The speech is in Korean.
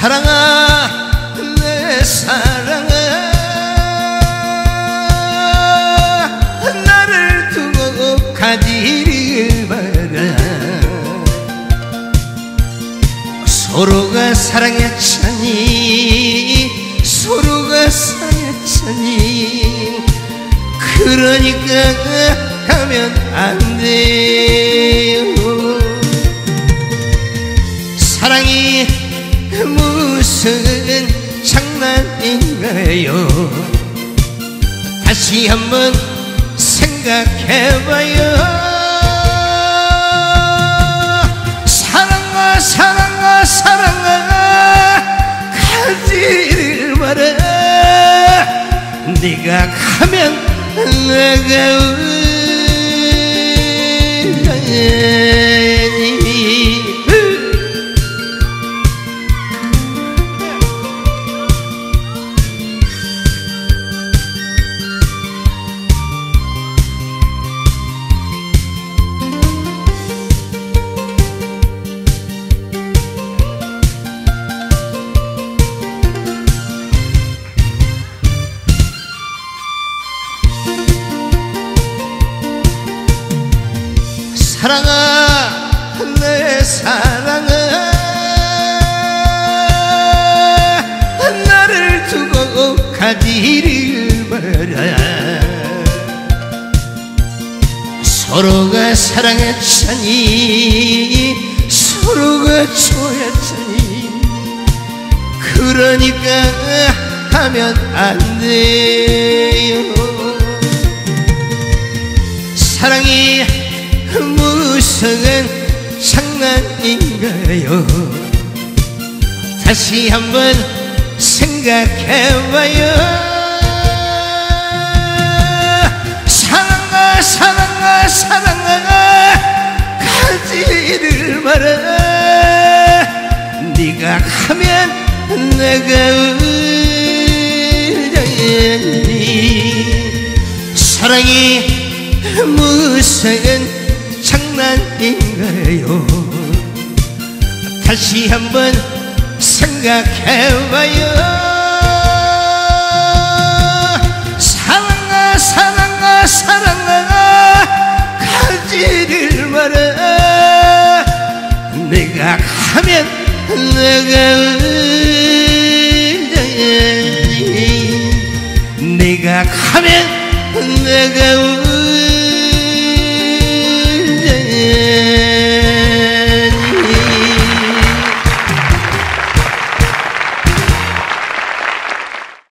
사랑아 내 사랑아. 나를 두고 가지를 마라. 서로가 사랑했잖니 서로가 사랑했잖니 그러니까 가면 안돼 무슨 장난인가요? 다시 한번 생각해봐요. 사랑아 사랑아 사랑아 가지를 마라 네가 가면 내가 울 사랑아 내 사랑아. 나를 두고 가지를 마라. 서로가 사랑했자니 서로가 좋아했자니. 그러니까 하면 안돼 인가요. 다시 한번 생각해봐요. 사랑아 사랑아 사랑아 가지를 마라. 네가 가면 내가 울자니 사랑이 무슨 장난인가요 다시 한번 생각해봐요. 사랑아 사랑아 사랑아 가지를 마라 내가 가면 내가 네가 가면